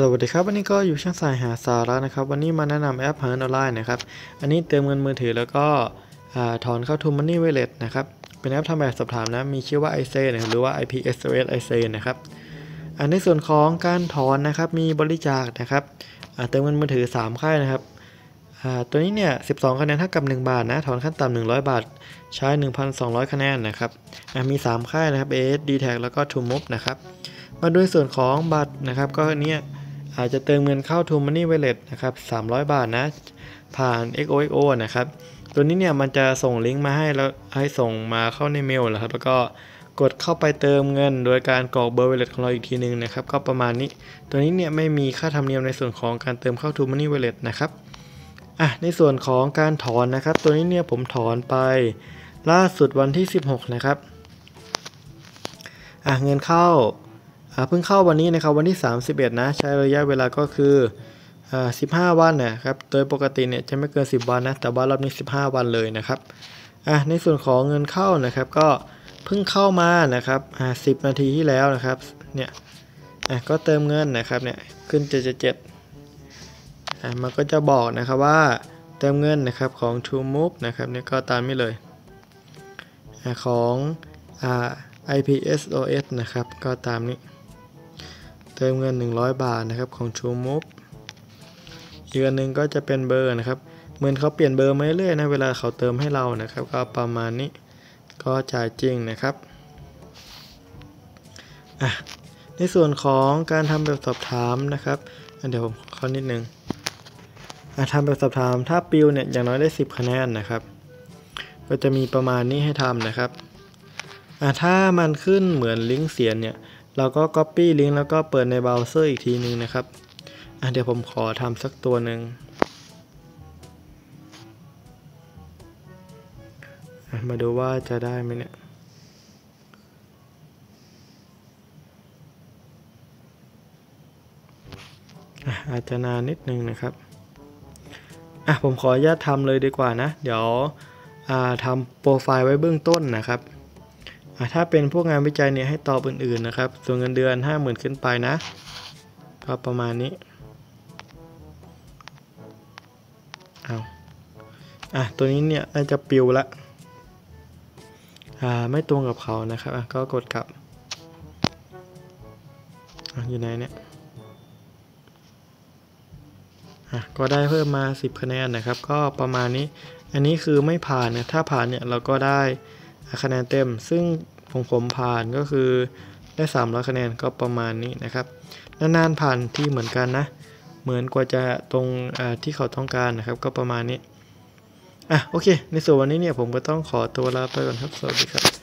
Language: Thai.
สวัสดีครับวันนี้ก็อยู่ช่างสายหาสาระนะครับ วันนี้มาแนะนำแอปหาเงินออนไลน์นะครับ อันนี้เติมเงินมือถือแล้วก็ถอนเข้า TrueMoney Wallet นะครับ เป็นแอปทำแบบสอบถามนะมีชื่อว่า i s a นหรือว่า IPSOS i s a นะครับอันในส่วนของการถอนนะครับมีบริจาคนะครับเติมเงินมือถือ 3 ค่ายนะครับตัวนี้เนี่ย 12 คะแนนเท่ากับ 1 บาทนะถอนขั้นต่ำ100 บาท ใช้ 1,200 คะแนนนะครับอ่ามี 3 ค่ายนะครับ AS d t a c แล้วก็ t r u m o v นะครับมาด้วยส่วนของบัตรนะครับก็เนี่ย อาจจะเติมเงินเข้า t ู Money Wallet นะครับ300 บาทนะ ผ่าน XOXO นะครับ ตัวนี้เนี่ยมันจะส่งลิงก์มาให้แล้วให้ส่งมาเข้าในเมลนะครับ แล้วก็กดเข้าไปเติมเงิน โดยการกรอกเบอร์ Wallet ของเราอีกทีหนึงนะครับ ก็ประมาณนี้ ตัวนี้เนี่ยไม่มีค่าธรรมเนียมในส่วนของการเติมเข้า t ู Money Wallet นะครับอะในส่วนของการถอนนะครับ ตัวนี้เนี่ยผมถอนไปล่าสุดวันที่ 16 นะครับอะเงินเข้า เพิ่งเข้าวันนี้นะครับวันที่ 31 นะ ใช้ระยะเวลาก็คืออ่า15วันนะครับ โดยปกติเนี่ยจะไม่เกิน 10 วันนะ แต่ว่ารอบนี้ 15 วันเลยนะครับอะในส่วนของเงินเข้านะครับ ก็เพิ่งเข้ามานะครับอ่า10นาทีที่แล้วนะครับ เนี่ยอะก็เติมเงินนะครับเนี่ยขึ้น777อะมันก็จะบอกนะครับว่าเติมเงินนะครับของ True Move นะครับเนี่ยก็ตามนี้เลยอะของอ่า IPSOS นะครับ ก็ตามนี้ เติมเงิน 100 บาทนะครับของ TrueMove อีกอันหนึ่งก็จะเป็นเบอร์นะครับเหมือนเขาเปลี่ยนเบอร์มาเรื่อยๆนะเวลาเขาเติมให้เรานะครับ ก็ประมาณนี้ก็จ่ายจริงนะครับอะในส่วนของการทำแบบสอบถามนะครับเดี๋ยวผมขอนิดนึงอะทำแบบสอบถามถ้าปิวเนี่ยอย่างน้อยได้ 10 คะแนนนะครับ ก็จะมีประมาณนี้ให้ทำนะครับอะถ้ามันขึ้นเหมือนลิงก์เสียงเนี่ย เราก็ Copy ลิงก์แล้วก็เปิดในเบราว์เซอร์อีกทีนึงนะครับอะเดี๋ยวผมขอทำสักตัวหนึ่งมาดูว่าจะได้ไหมเนี่ยอาจจะนานนิดนึงนะครับ อะผมขออนุญาตทำเลยดีกว่านะ เดี๋ยวทำโปรไฟล์ไว้เบื้องต้นนะครับ ถ้าเป็นพวกงานวิจัยเนี่ยให้ตอบอื่นๆนะครับ ส่วนเงินเดือน 50,000 ขึ้นไปนะ ก็ประมาณนี้ เอาอะ ตัวนี้เนี่ยน่าจะปิวละ อ่า ไม่ตรงกับเขานะครับ อะ ก็กดกลับอะอยู่ไหนเนี่ย อะ ก็ได้เพิ่มมา 10 คะแนนนะครับ ก็ประมาณนี้ อันนี้คือไม่ผ่านนะ ถ้าผ่านเนี่ยเราก็ได้ คะแนนเต็ม ซึ่งของผมผ่านก็คือได้300คะแนนก็ประมาณนี้นะครับ นานๆผ่านที่เหมือนกันนะ เหมือนกว่าจะตรงที่เขาต้องการนะครับ ก็ประมาณนี้ อะโอเค ในส่วนวันนี้เนี่ยผมก็ต้องขอตัวลาไปก่อนครับ สวัสดีครับ